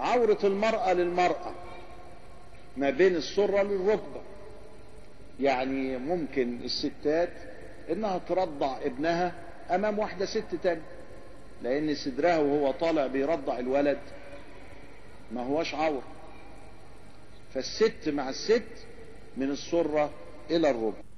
عورة المرأة للمرأة ما بين السرة للركبة يعني ممكن الستات إنها ترضع ابنها أمام واحدة ست تاني لأن صدرها وهو طالع بيرضع الولد ما هوش عورة. فالست مع الست من السرة إلى الركبة.